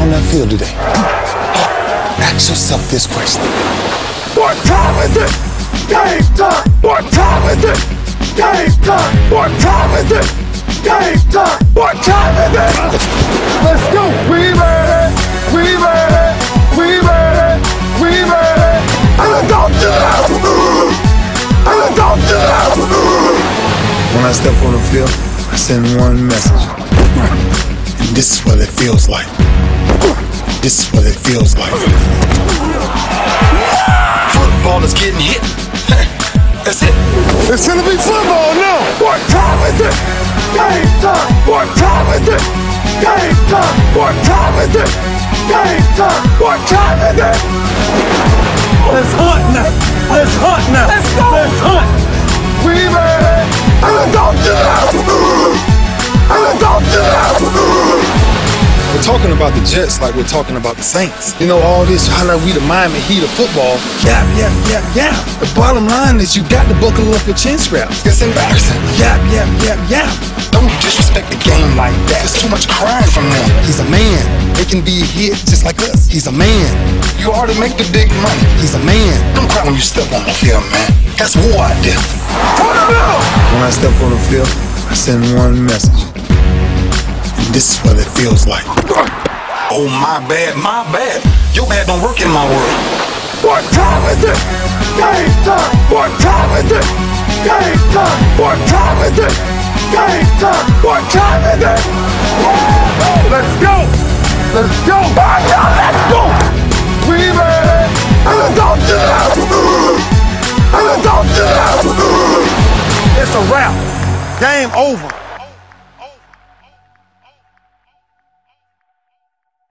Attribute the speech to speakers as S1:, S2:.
S1: on that field today, ask yourself this question.
S2: What time is it? Game time! What time is it? Game time! What time is it? Game time! What time is it? Let's go! We ready! We ready! We ready! We ready! And don't do that! And don't do that!
S1: When I step on the field, I send one message. And this is what it feels like. This is what it feels like.
S3: Football is getting hit. That's it.
S2: It's gonna be football now! What time is it? Game time! What time is it? Game time! What time is it? Game time! What time is it? Let's hunt now!
S1: Talking about the Jets like we're talking about the Saints. You know, all this, how like we the Miami Heat of football. Yeah, yeah, yeah, yeah. The bottom line is you got to buckle up your chin straps.
S3: It's embarrassing.
S1: Yeah, yeah, yeah, yeah.
S3: Don't disrespect the game like that. There's too much crying from them.
S1: He's a man. They can be hit just like us. He's a man.
S3: You already make the big money.
S1: He's a man.
S3: Don't cry when you step on the field, man. That's war out there.
S1: When I step on the field, I send one message. And this is what it feels like.
S3: Oh, my bad, my bad. Your bad don't work in my world.
S2: What time is it? Game time! What time is it? Game time! What time is it? Game time! What time is it? Let's go! Let's go! Let's go! We ready! And don't do that! And don't do!
S4: It's a wrap. Game over.